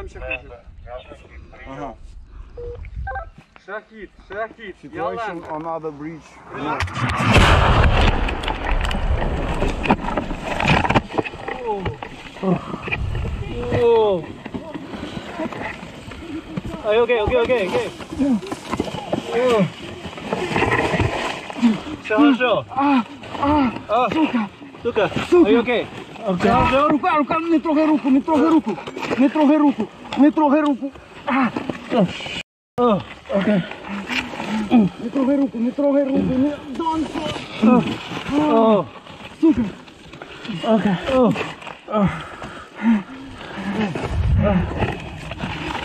Там ще хуже. Ага. Шахід, шахід, Situation ялан. on other bridge. О. Ай, окей, окей, окей, окей. О. Все хорошо. А, а, сука. Сука. Ай, окей. Все хорошо. Ruku, ruku, nitrogeruku, nitrogeruku, nitrogeruku, nitrogeruku. Ah. Oh, okay. Nitrogeruku, nitrogeruku, don't. Oh. oh. Super. Okay. Oh. Oh.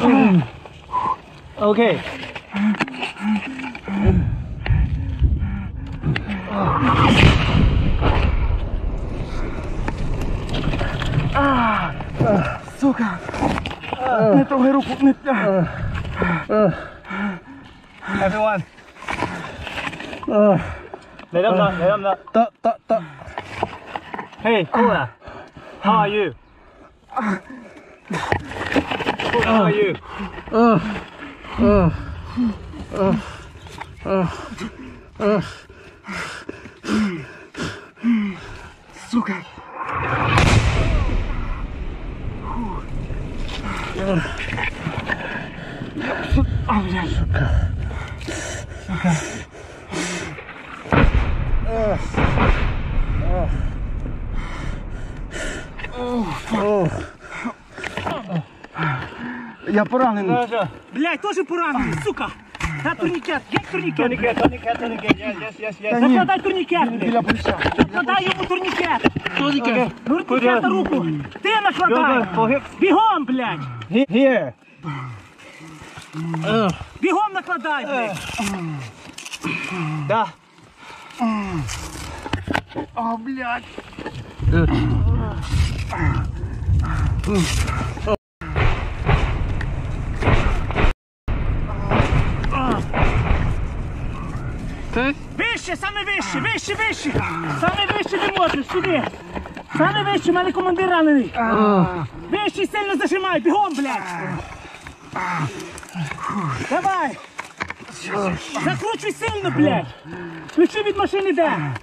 oh. Okay. Oh. Сука. Окей. О. Окей. Сука. Не трогай руку, не... Everyone. Let them know, let them know. Та, та, та. Hey, Kula. How are you? Kula, how are you? Сука. А, блядь. Я поранений. Блядь, тоже поранений, сука! На турнікет, є турнікет? Tourniquet, tourniquet, tourniquet. Yes, yes, yes, yes. Накладай турнікет, блядь! біля плеча. Йому турнікет! Tourniquet. Турнікет на руку! Ти накладай! Бігом, блядь! He- Here. Бігом накладай, блядь! Да. А, блядь. Вище, саме вище, вище, вище! Саме вище ти можеш, сюди! Саме вище, в мене командир ранений! Вище сильно зажимай, бігом, блядь! Давай! Закручуй сильно, блядь! Ключі від машини де!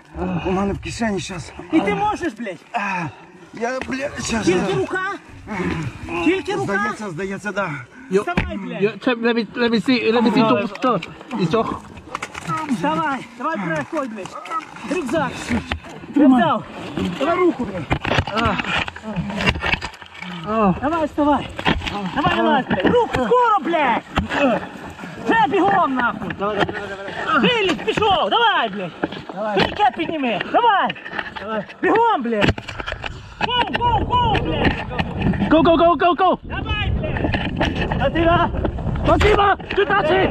У мене в кишені зараз. І ти можеш, блядь! Я, блядь, зараз. Тільки рука! Тільки рука! Здається, здається, да. Вставай, блядь! Let me let me see let me see No, top stuff. It's all Давай, давай переходь, блядь. Рюкзак. Я взяв. Давай руку, блядь. Давай, вставай. Давай, давай, блядь. Руку скоро, блядь. Вже бігом, нахуй. Виліз, пішов. Давай, блядь. Турнікет підніми. Давай. Бігом, блядь. Гоу, гоу, гоу, блядь. go go go go go. Давай, блядь. Спасибо. Спасибо. Удачи.